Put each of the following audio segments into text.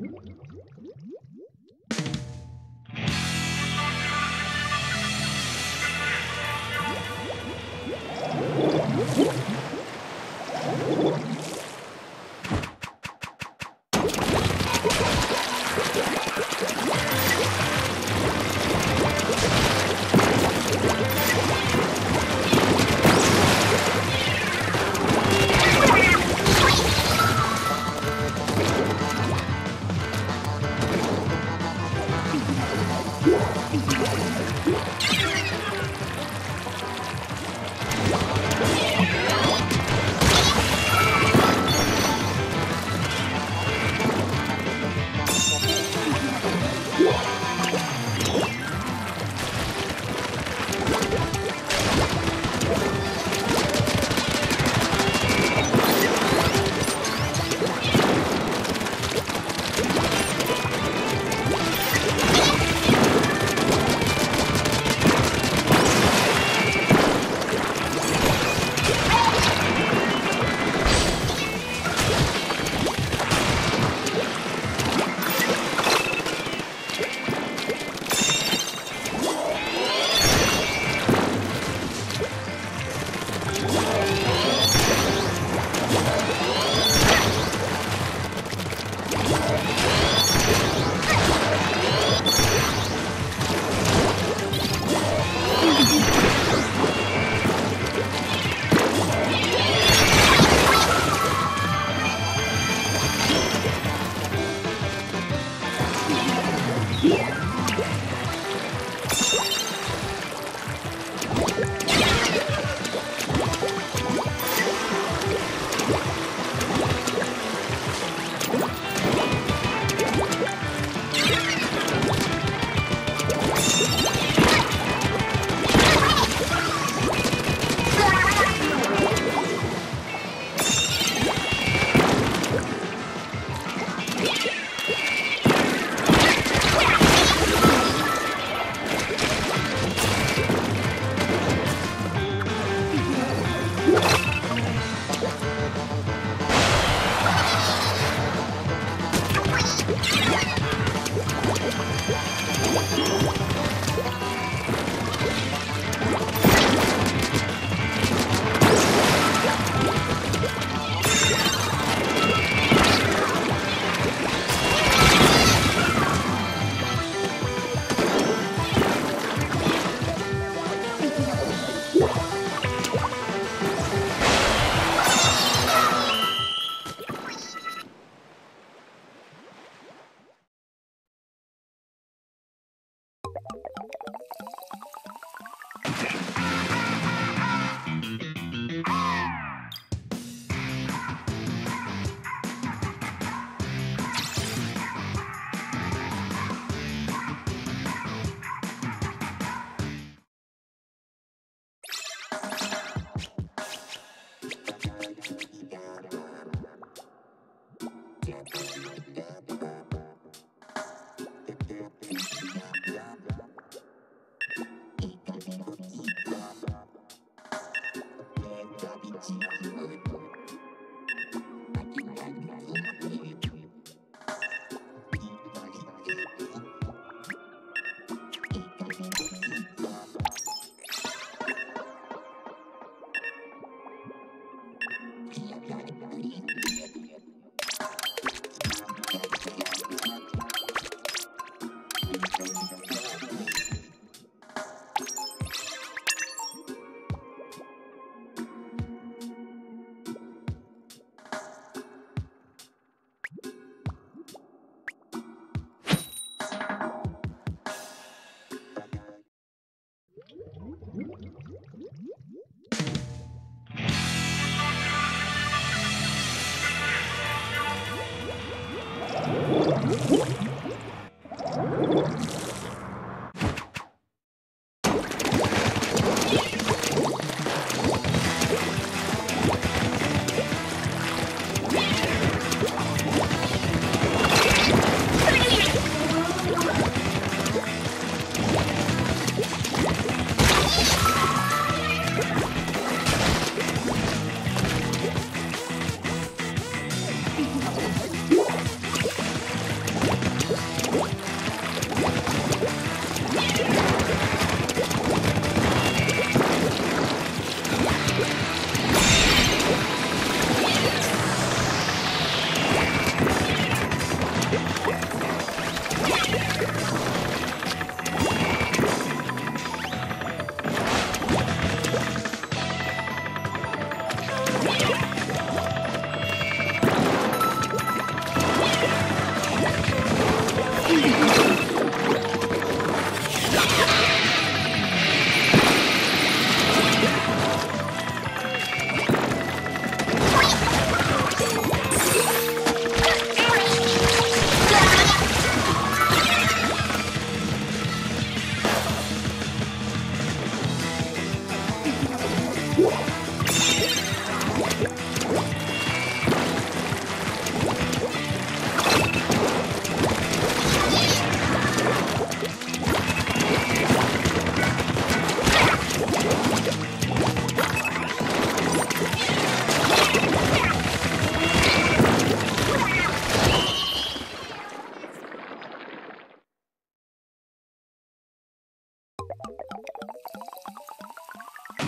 Thank Whoa.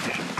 competition.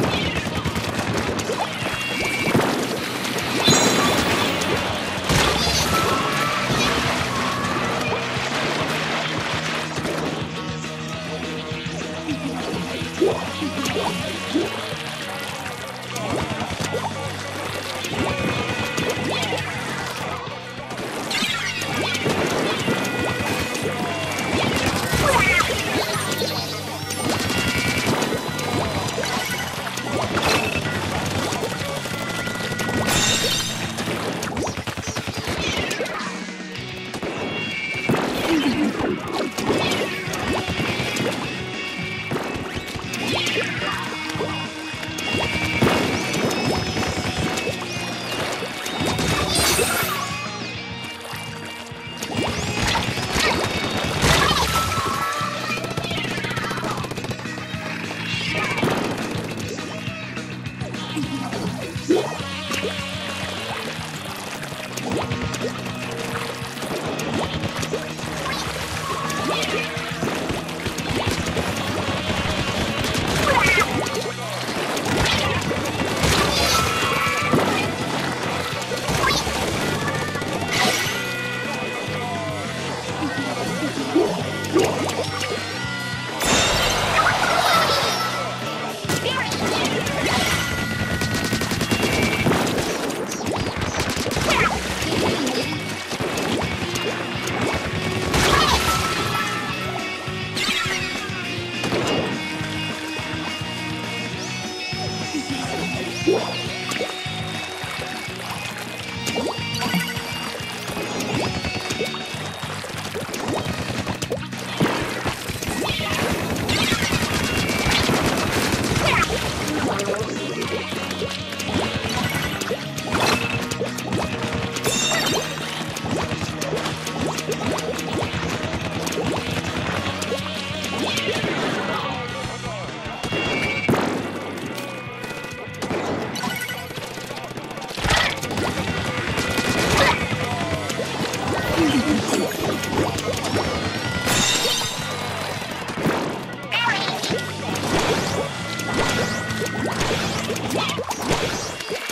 Yeah!